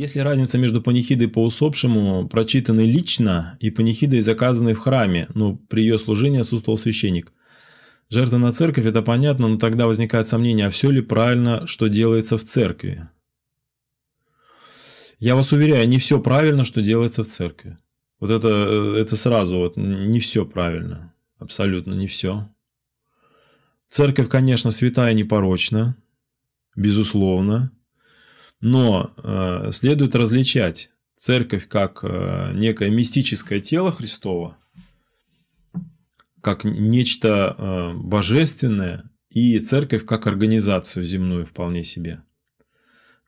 Есть ли разница между панихидой по усопшему, прочитанной лично, и панихидой, заказанной в храме, но при ее служении отсутствовал священник? Жертва на церковь – это понятно, но тогда возникает сомнение, а все ли правильно, что делается в церкви? Я вас уверяю, не все правильно, что делается в церкви. Вот это, это сразу, вот, не все правильно. Абсолютно не все. Церковь, конечно, святая непорочна, безусловно. Но э, следует различать церковь как э, некое мистическое тело Христова, как нечто э, божественное, и церковь как организацию земную вполне себе.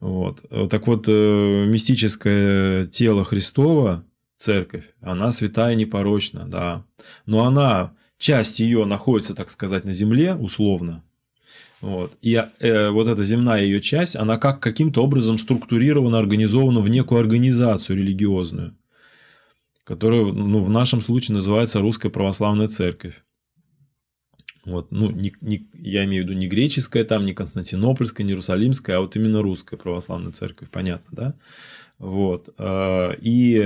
Вот. Так вот, э, мистическое тело Христова, церковь, она святая непорочна, да. Но она, часть ее находится, так сказать, на земле, условно, вот. И э, вот эта земная ее часть, она как каким-то образом структурирована, организована в некую организацию религиозную, которая ну, в нашем случае называется Русская Православная Церковь. Вот, ну, не, не, я имею в виду не греческая, там, не Константинопольская, не Иерусалимская, а вот именно русская православная церковь, понятно, да? Вот. Э, и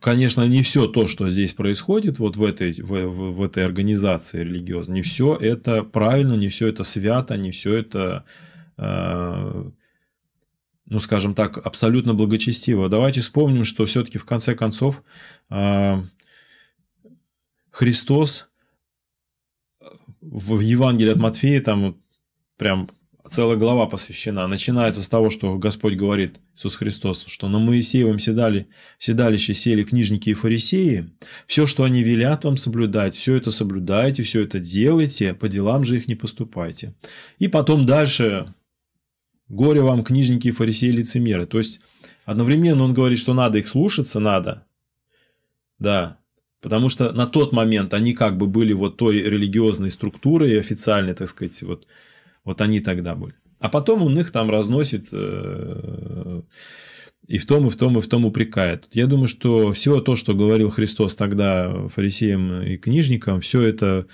конечно, не все то, что здесь происходит вот в этой, в, в, в этой организации религиозной, не все это правильно, не все это свято, не все это, э, ну, скажем так, абсолютно благочестиво. Давайте вспомним, что все-таки в конце концов э, Христос в Евангелии от Матфея там прям целая глава посвящена. Начинается с того, что Господь говорит, Иисус Христос, что на Моисеевом седали, седалище сели книжники и фарисеи. Все, что они велят вам соблюдать, все это соблюдайте, все это делайте, по делам же их не поступайте. И потом дальше горе вам, книжники и фарисеи лицемеры. То есть, одновременно он говорит, что надо их слушаться, надо. Да, Потому что на тот момент они как бы были вот той религиозной структурой официальной, так сказать, вот вот они тогда были. А потом он их там разносит э, и в том, и в том, и в том упрекает. Я думаю, что все то, что говорил Христос тогда фарисеям и книжникам, все это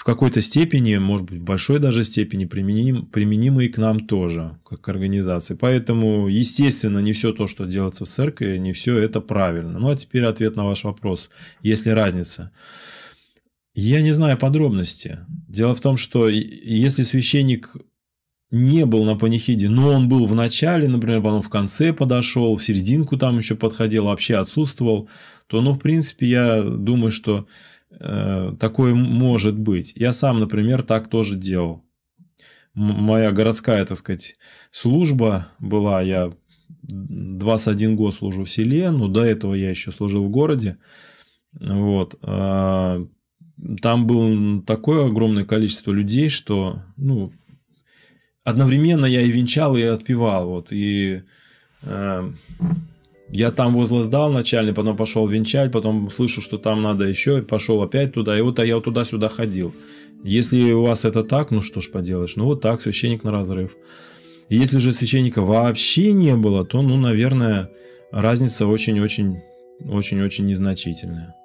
в какой-то степени, может быть, в большой даже степени применим, применимо и к нам тоже, как к организации. Поэтому, естественно, не все то, что делается в церкви, не все это правильно. Ну, а теперь ответ на ваш вопрос. Есть ли разница? Я не знаю подробности. Дело в том, что если священник не был на панихиде, но он был в начале, например, потом в конце подошел, в серединку там еще подходил, вообще отсутствовал, то, ну, в принципе, я думаю, что э, такое может быть. Я сам, например, так тоже делал. Моя городская, так сказать, служба была, я 21 год служу в селе, но до этого я еще служил в городе. Вот. А, там было такое огромное количество людей, что ну, одновременно я и венчал, и отпевал. Вот, и э, я там возле сдал начальник, потом пошел венчать, потом слышу, что там надо еще, пошел опять туда, и вот я вот туда-сюда ходил. Если у вас это так, ну что ж поделаешь, ну вот так, священник на разрыв. Если же священника вообще не было, то, ну, наверное, разница очень-очень, очень-очень незначительная.